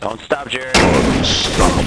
Don't stop, Jared. Unstoppable.